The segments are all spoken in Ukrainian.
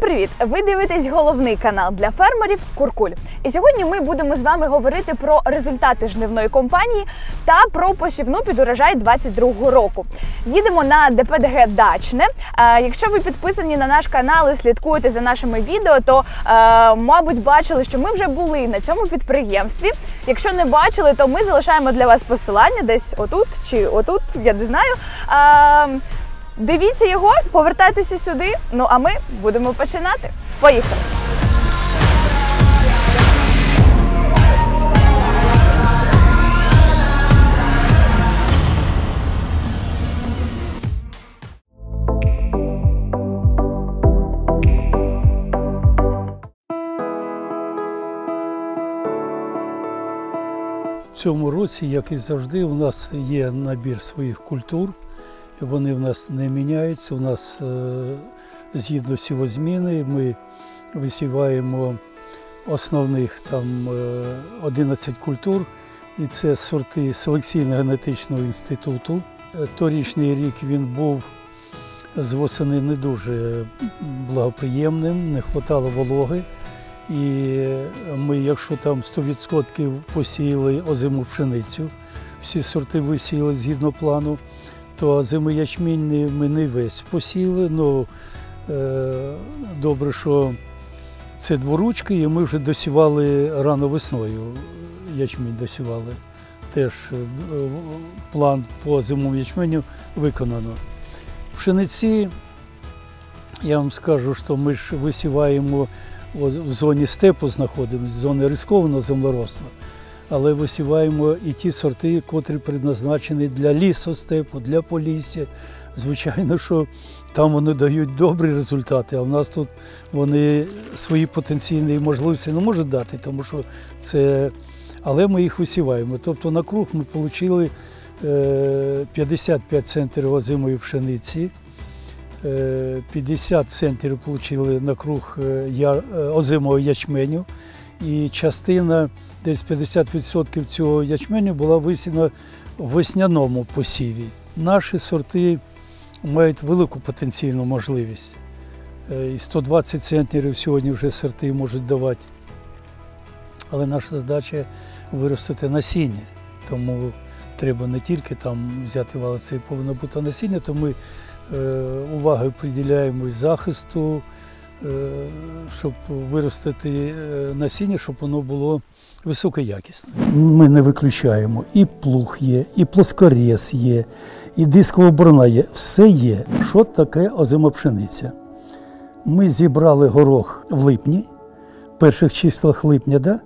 Всім привіт! Ви дивитесь головний канал для фермерів Куркуль. І сьогодні ми будемо з вами говорити про результати жнивної кампанії та про посівну під урожай 22 року. Їдемо на ДПДГ Дачне. Е, Якщо ви підписані на наш канал і слідкуєте за нашими відео, то е, мабуть бачили, що ми вже були на цьому підприємстві. Якщо не бачили, то ми залишаємо для вас посилання десь отут чи отут, я не знаю. Дивіться його, повертайтеся сюди. Ну а ми будемо починати. Поїхали! В цьому році, як і завжди, у нас є набір своїх культур. Вони в нас не міняються. У нас е, згідно сівозміни ми висіваємо основних там е, 11 культур, і це сорти селекційно-генетичного інституту. Е, Торічний рік він був з восени не дуже благоприємним, не вистачало вологи. І ми, якщо там 100% посіяли озиму пшеницю, всі сорти висіяли згідно плану, то озимий ячмінь ми не весь посіяли. Ну, е, добре, що це дворучки, і ми вже досівали рано весною. Ячмінь досівали. Теж е, план по зимовому ячменю виконано. Пшениці, я вам скажу, що ми ж висіваємо в зоні степу знаходимося, зони рискованого землеробства, але висіваємо і ті сорти, котрі предназначені для лісостепу, для полісся. Звичайно, що там вони дають добрі результати, а в нас тут вони свої потенційні можливості не можуть дати, тому що це. Але ми їх висіваємо. Тобто на круг ми отримали 55 центрів озимої пшениці. 50 центрів отримали на круг озимого ячменю, і частина, десь 50% цього ячменю була висіяна в весняному посіві. Наші сорти мають велику потенційну можливість. І 120 центнерів сьогодні вже сорти можуть давати. Але наша задача виростити насіння, тому треба не тільки там взяти валиці, повинно бути насіння, то ми уваги приділяємо і захисту, щоб виростити насіння, щоб воно було високоякісне. Ми не виключаємо і плуг є, і плоскорез є, і дискова борона є. Все є. Що таке озима пшениця? Ми зібрали горох в липні, в перших числах липня, да?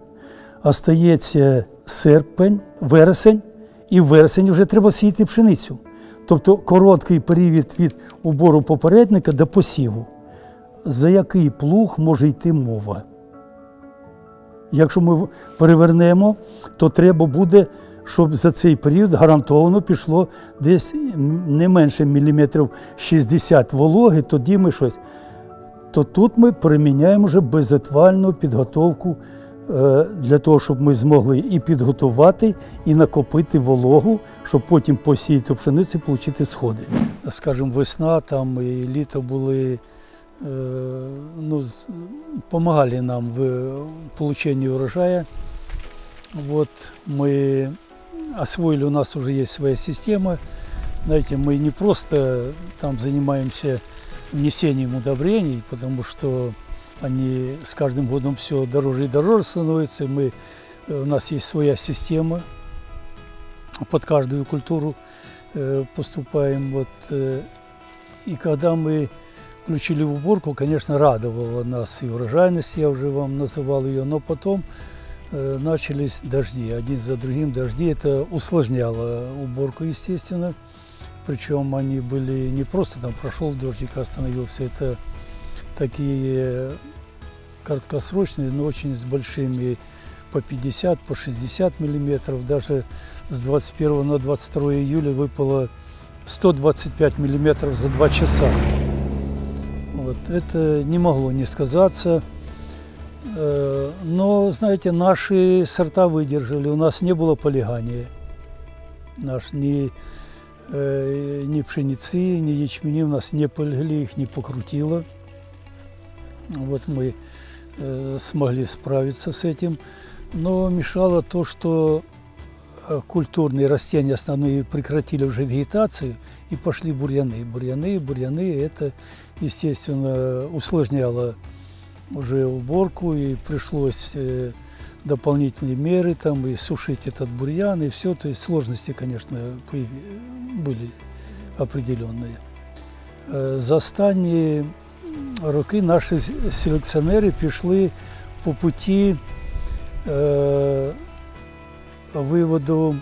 остається серпень, вересень, і в вересень вже треба сіяти пшеницю. Тобто короткий період від убору попередника до посіву. За який плуг може йти мова? Якщо ми перевернемо, то треба буде, щоб за цей період гарантовано пішло десь не менше міліметрів 60 вологи, тоді ми щось. То тут ми приміняємо вже безотвальну підготовку для того, щоб ми змогли і підготувати, і накопити вологу, щоб потім посіяти пшениці і отримати сходи. Скажімо, весна там і літо були, ну, допомагали нам в полученні урожаю. Вот мы освоили, у нас уже есть своя система. Знаете, мы не просто там занимаемся внесением удобрений, потому что они с каждым годом все дороже и дороже становятся. Мы, у нас есть своя система, под каждую культуру э, поступаем. Вот, э, и когда мы включили в уборку, конечно, радовала нас и урожайность, я уже вам называл ее, но потом э, начались дожди, один за другим дожди. Это усложняло уборку, естественно. Причем они были не просто там прошел дождик, остановился, это такие краткосрочные, но очень с большими по 50, по 60 миллиметров. Даже с 21 на 22 июля выпало 125 миллиметров за два часа. Вот. Это не могло не сказаться. Но, знаете, наши сорта выдержали, у нас не было полегания. Наш ни, ни пшеницы, ни ячмени у нас не полегли, их не покрутило. Вот мы э, смогли справиться с этим. Но мешало то, что э, культурные растения основные прекратили уже вегетацию и пошли бурьяны. Бурьяны, бурьяны, это, естественно, усложняло уже уборку и пришлось э, дополнительные меры там и сушить этот бурьян и все. То есть сложности, конечно, появи- были определенные. Е, За останні роки наші с- селекціонери пішли по путі е, виводу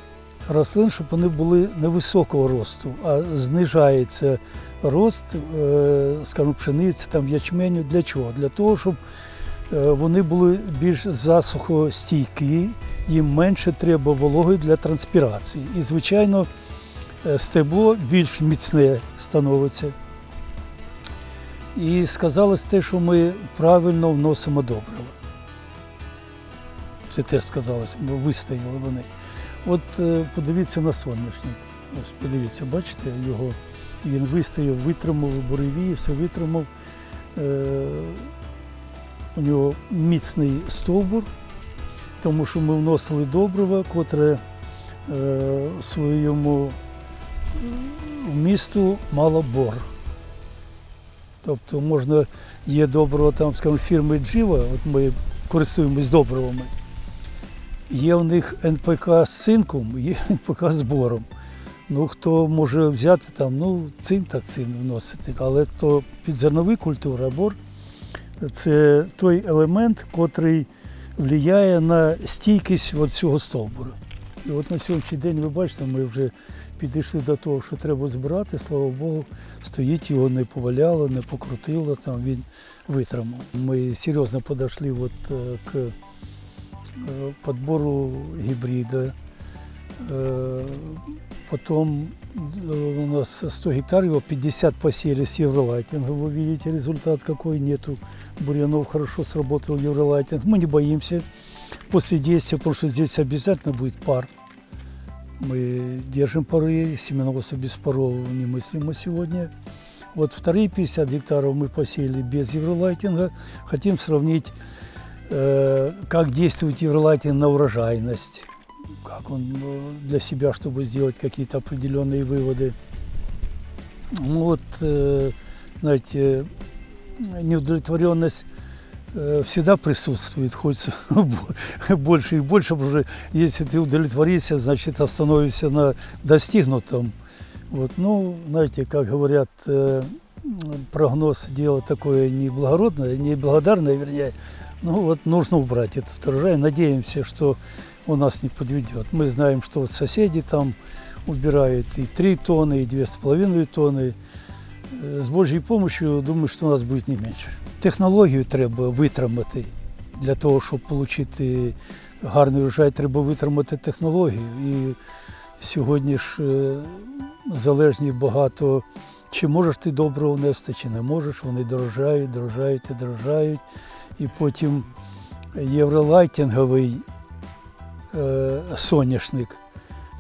рослин, щоб вони були невисокого росту, а знижається рост, е, скажімо, пшениці, там, ячменю. Для чого? Для того, щоб е, вони були більш засухостійкі, їм менше треба вологи для транспірації. І, звичайно, е, стебло більш міцне становиться. І сказалось те, що ми правильно вносимо добрива. Це теж сказалось, бо вистояли вони. От е, подивіться на соняшник. Ось подивіться, бачите, його він вистояв, витримав буревії, все витримав. Е, у нього міцний стовбур, тому що ми вносили добрива, котре е, своєму вмісту мало бор. Тобто можна, є доброго там, скажімо, фірми Джива, от ми користуємось добривами. Є в них НПК з цинком, є НПК з бором. Ну, хто може взяти там, ну, цин так цин вносити, але то підзернові культури, бор це той елемент, котрий впливає на стійкість от цього стовбура. І от на сьогоднішній день ви бачите, ми вже підійшли до того, що треба збирати, слава Богу, стоїть, його не поваляло, не покрутило, там він витримав. Ми серйозно підійшли от, е, к подбору гібрида. Е, Потом э, у нас 100 гектаров, 50 посели с евролайтинга. Вы видите результат какой, нету бурьянов, хорошо сработал евролайтинг. Мы не боимся после действия, потому что здесь обязательно будет пар. Мы держим пары, семеновосы без паров немыслимо сегодня. Вот вторые 50 гектаров мы посеяли без евролайтинга. Хотим сравнить, э, как действует евролайтинг на урожайность, как он э, для себя, чтобы сделать какие-то определенные выводы. Ну вот, э, знаете, неудовлетворенность э, всегда присутствует, хочется больше и больше, потому что если ты удовлетворишься, значит остановишься на достигнутом. Вот, ну, знаете, как говорят, э, прогноз дело такое неблагородное, неблагодарное, вернее, ну вот нужно убрать этот урожай. Надеемся, что он нас не подведет. Мы знаем, что вот соседи там убирают и 3 тонны, и 2,5 тонны. Е, З Божою допомогою, думаю, що у нас буде не менше. Технологію треба витримати. Для того, щоб отримати гарний врожай, треба витримати технологію. І сьогодні ж е, залежні багато, чи можеш ти добре внести, чи не можеш. Вони дорожають, дорожають і дорожають. І потім євролайтинговий е, соняшник.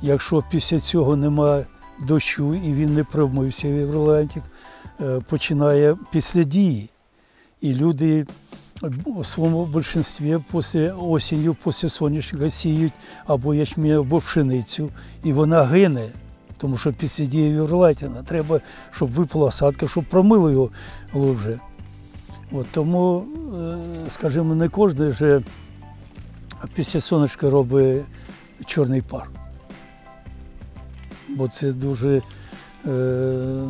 Якщо після цього немає дощу і він не промився євролайтинг, е, починає після дії. І люди в своєму більшинстві після осінню, після соняшника сіють або ячмінь, або пшеницю, і вона гине. Тому що після дії євролайтинга треба, щоб випала осадка, щоб промило його глубже. От, тому, е, скажімо, не кожен же після сонечка робить чорний пар. Бо це дуже, е,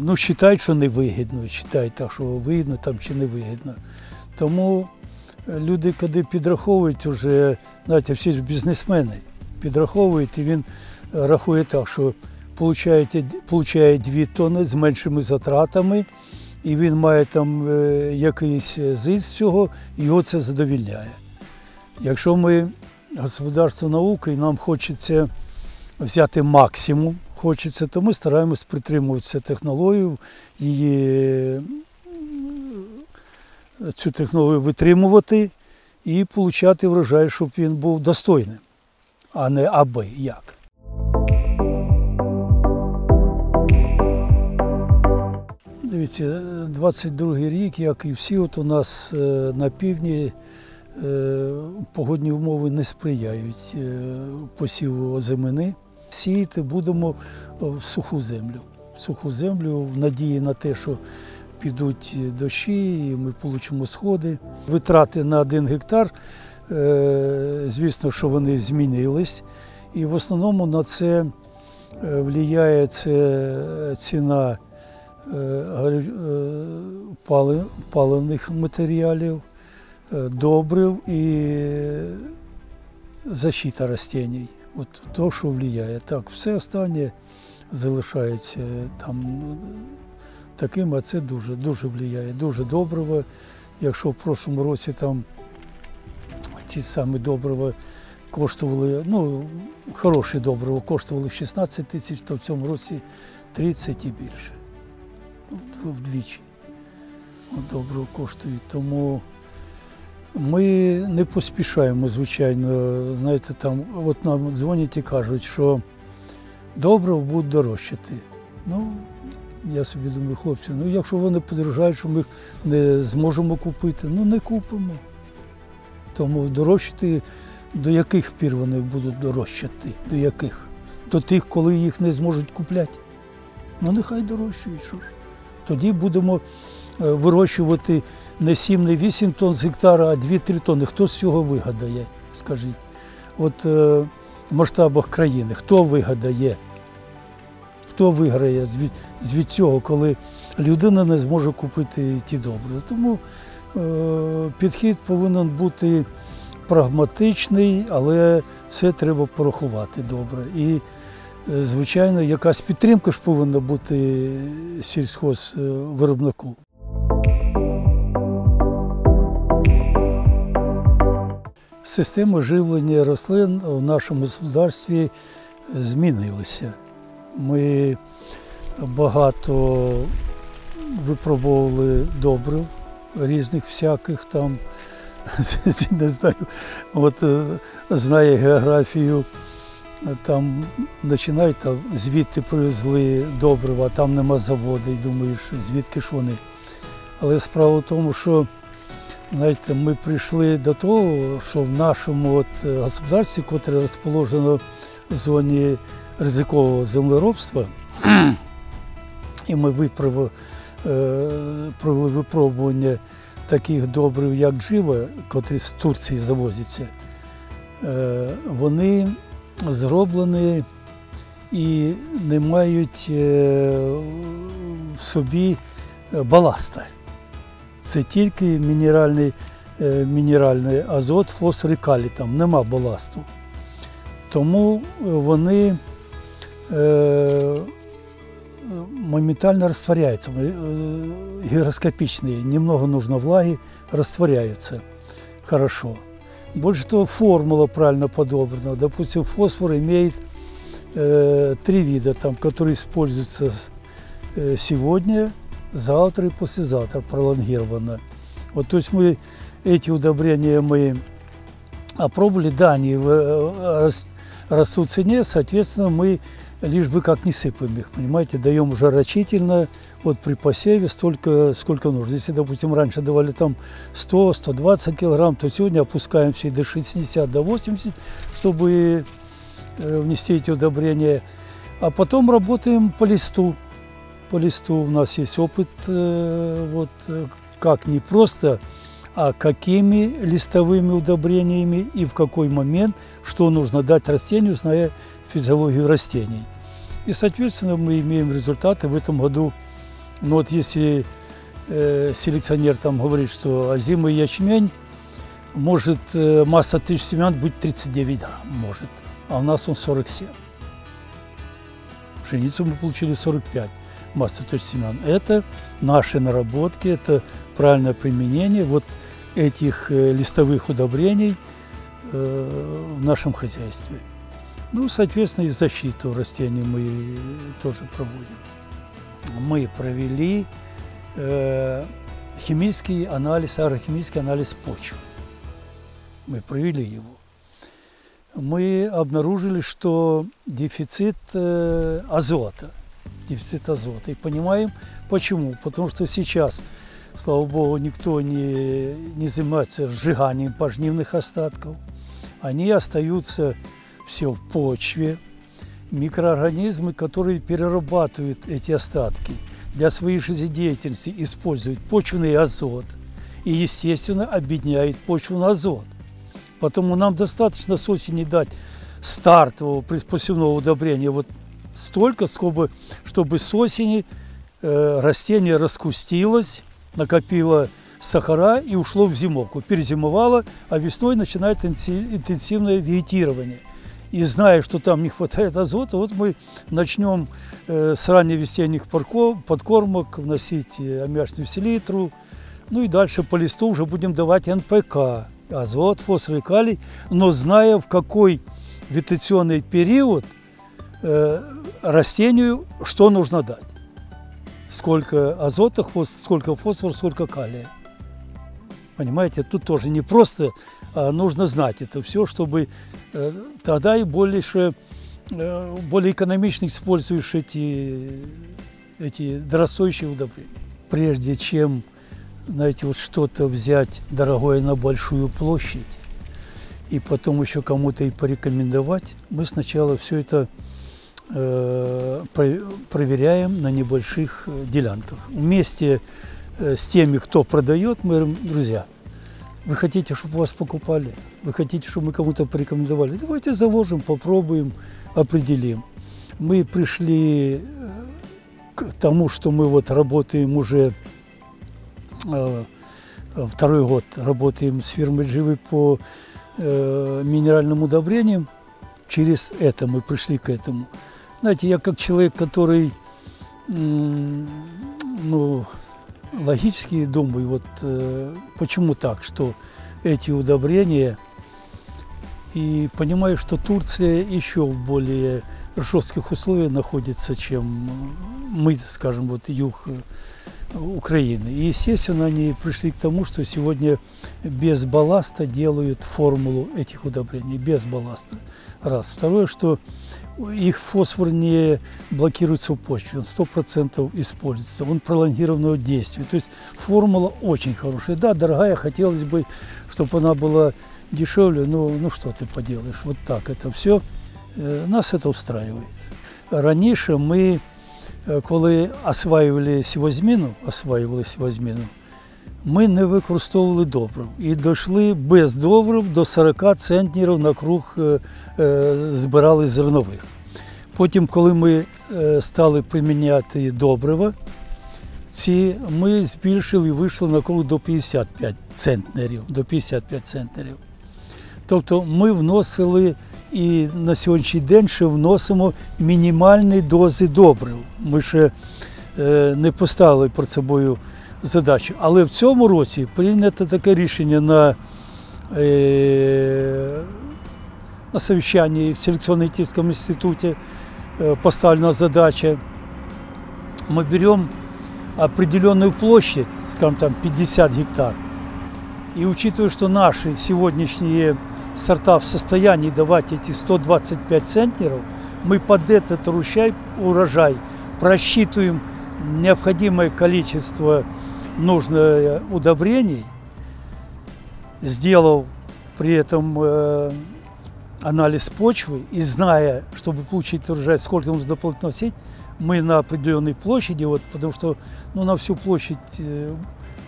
ну, вважають, що невигідно, вважають так, що вигідно там чи не вигідно. Тому люди, коли підраховують, вже, знаєте, всі ж бізнесмени підраховують, і він рахує так, що получає 2 тонни з меншими затратами, і він має там е, якийсь зиск з цього, його це задовільняє. Якщо ми господарство науки, і нам хочеться взяти максимум, хочеться, то ми стараємось притримуватися технологію, її цю технологію витримувати і отримати врожай, щоб він був достойним, а не аби як. Дивіться, 22 рік, як і всі, от у нас е, на півдні е, погодні умови не сприяють е, посіву озимини. Сіяти будемо в суху землю. В суху землю в надії на те, що підуть дощі, і ми отримаємо сходи. Витрати на один гектар, е, звісно, що вони змінились. І в основному на це е, впливає ціна паливних матеріалів, е, добрив і защита растений. От то, що впливає. Так, все останнє залишається там е, таким, а це дуже, дуже впливає. Дуже добриво. Якщо в прошлому році там ті самі добрива коштували, ну, хороші добрива коштували 16 тисяч, то в цьому році 30 і більше. Вд- Вдвічі добрива коштують. Тому ми не поспішаємо, звичайно. Знаєте, там от нам дзвонять і кажуть, що добрив будуть дорожчати. Ну, я собі думаю, хлопці, ну якщо вони подорожають, що ми не зможемо купити, ну не купимо. Тому дорожчати, до яких пір вони будуть дорожчати? До яких? До тих, коли їх не зможуть купляти. Ну нехай дорожчають, що ж. Тоді будемо е, вирощувати не 7, не 8 тонн з гектара, а 2-3 тонни. Хто з цього вигадає, скажіть? От е, в масштабах країни, хто вигадає? Хто виграє від, цього, коли людина не зможе купити ті добри? Тому е, підхід повинен бути прагматичний, але все треба порахувати добре. І, звичайно, якась підтримка ж повинна бути сільськозвиробнику. Система живлення рослин у нашому господарстві змінилася. Ми багато випробовували добрив різних всяких там, не знаю, от е, знає географію, там починають там, звідти привезли добрива, там нема заводу, і думаєш, звідки ж вони. Але справа в тому, що знаєте, ми прийшли до того, що в нашому от господарстві, котре розположено в зоні ризикового землеробства, і ми е, провели випробування таких добрив, як джива, котрі з Турції завозяться, е, вони зроблені і не мають е, в собі баласта. Це тільки мінеральний, е, мінеральний азот, фосфор і калій, там нема баласту. Тому вони е, моментально растворяются, э, гигроскопичные, немного нужно влаги, растворяются хорошо. Больше того, формула правильно подобрана. Допустим, фосфор имеет э, три вида, там, которые используются э, сегодня, завтра и послезавтра пролонгированно. Вот, то есть мы эти удобрения мы опробовали, да, они э, рас- растут в цене, соответственно, мы лишь бы как не сыпаем их, понимаете, даем уже рачительно, вот при посеве столько, сколько нужно. Если, допустим, раньше давали там 100-120 килограмм, то сегодня опускаемся и до 60, до 80, чтобы э, внести эти удобрения. А потом работаем по листу. По листу у нас есть опыт, э, вот э, как не просто, а какими листовыми удобрениями и в какой момент, что нужно дать растению, зная физиологию растений. И, соответственно, мы имеем результаты в этом году. Ну вот если э, селекционер там говорит, что озимый ячмень может э, масса тысяч семян быть 39 грамм, может, а у нас он 47. Пшеницу мы получили 45 масса тысяч семян. Это наши наработки, это правильное применение вот этих э, листовых удобрений э, в нашем хозяйстве. Ну, соответственно, и защиту растений мы тоже проводим. Мы провели э, химический анализ, агрохимический анализ почвы. Мы провели его. Мы обнаружили, что дефицит э, азота. дефицит азота. И понимаем почему. Потому что сейчас, слава богу, никто не, не занимается сжиганием пожнивных остатков. Они остаются все в почве. Микроорганизмы, которые перерабатывают эти остатки для своей жизнедеятельности, используют почвенный азот и, естественно, объединяют почву на азот. Потому нам достаточно с осени дать стартового посевного удобрения вот столько, чтобы, чтобы с осени э, растение раскустилось, накопило сахара и ушло в зимовку, перезимовало, а весной начинает интенсивное вегетирование. И зная, что там не хватает азота, вот мы начнем э, с ранневесенних подкормок вносить э, аммиачную селитру, ну и дальше по листу уже будем давать НПК, азот, фосфор и калий, но зная, в какой вегетационный период э, растению что нужно дать. Сколько азота, сколько фосфора, сколько калия. Понимаете, тут тоже не просто нужно знать это все, чтобы э, тогда и больше, э, более экономично используешь эти, эти дорогостоящие удобрения. Прежде чем знаете, вот что-то взять дорогое на большую площадь, и потом еще кому-то и порекомендовать, мы сначала все это э, проверяем на небольших э, делянках. Вместе э, с теми, кто продает, мы говорим, друзья, вы хотите, чтобы вас покупали, вы хотите, чтобы мы кому-то порекомендовали, давайте заложим, попробуем, определим. Мы пришли э, к тому, что мы вот работаем уже э, второй год, работаем с фирмой «Живы» по э, минеральным удобрениям, через это мы пришли к этому. Знаете, я как человек, который, ну, логически думаю, вот э, почему так, что эти удобрения, и понимаю, что Турция еще в более жестких условиях находится, чем мы, скажем, вот юг Украины. И, естественно, они пришли к тому, что сегодня без балласта делают формулу этих удобрений, без балласта. Раз. Второе, что их фосфор не блокируется в почве, он 100% используется, он пролонгированного действия. То есть формула очень хорошая. Да, дорогая, хотелось бы, чтобы она была дешевле, но ну что ты поделаешь, вот так это все. Э, нас это устраивает. Раньше мы коли осваювали сівозміну, осваювали сівозміну, ми не використовували добрив і дійшли без добрив до 40 центнерів на круг е, е, збирали зернових. Потім, коли ми стали приміняти добрива, ці ми збільшили і вийшли на круг до 55 центнерів. До 55 центнерів. Тобто ми вносили і на сьогоднішній день ще вносимо мінімальні дози добрив. Ми ще е, не поставили перед собою задачу. Але в цьому році прийнято таке рішення на е, на совещании в селекционно-этическом институте е, поставлена задача. Мы берем определенную площадь, скажем там 50 гектар, и учитывая, что наши сегодняшние сорта в состоянии давать эти 125 центнеров, мы под этот урожай, урожай просчитываем необходимое количество нужных удобрений, сделав при этом э, анализ почвы и зная, чтобы получить урожай, сколько нужно дополнительно сеть, мы на определенной площади, вот, потому что ну, на всю площадь э,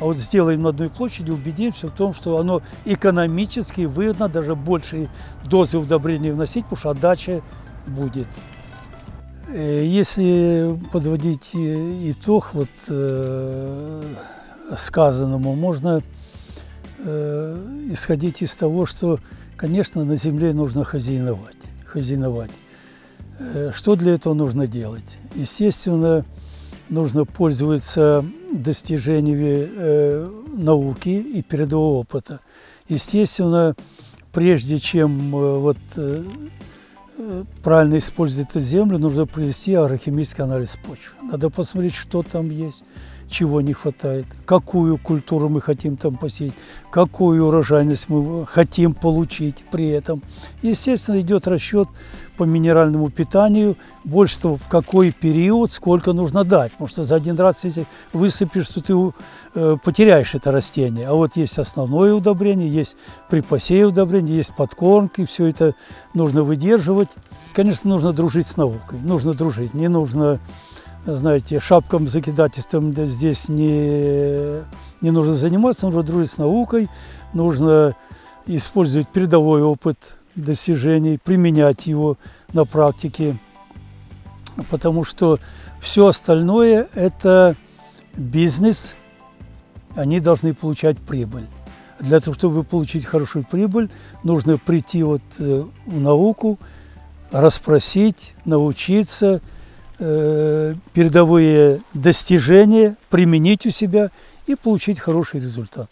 а вот сделаем на одной площади, убедимся в том, что оно экономически выгодно, даже большие дозы удобрений вносить, потому что отдача будет. Э, если подводить э, итог вот, э, сказанному, можно э, исходить из того, что, конечно, на земле нужно хозяиновать. хозяиновать. Э, что для этого нужно делать? Естественно, нужно пользоваться достижениями э, науки и передового опыта. Естественно, прежде чем э, вот, э, правильно использовать эту землю, нужно провести агрохимический анализ почвы. Надо посмотреть, что там есть, чего не хватает, какую культуру мы хотим там посеять, какую урожайность мы хотим получить при этом. Естественно, идет расчет по минеральному питанию, больше того, в какой период, сколько нужно дать. Потому что за один раз, если высыпешь, то ты э, потеряешь это растение. А вот есть основное удобрение, есть при посеве удобрение, есть подкормки, все это нужно выдерживать. Конечно, нужно дружить с наукой, нужно дружить, не нужно знаете, шапком закидательством да, здесь не, не нужно заниматься, нужно дружить с наукой, нужно использовать передовой опыт достижений, применять его на практике, потому что все остальное – это бизнес, они должны получать прибыль. Для того, чтобы получить хорошую прибыль, нужно прийти вот э, в науку, расспросить, научиться – передовые достижения применить у себя и получить хороший результат.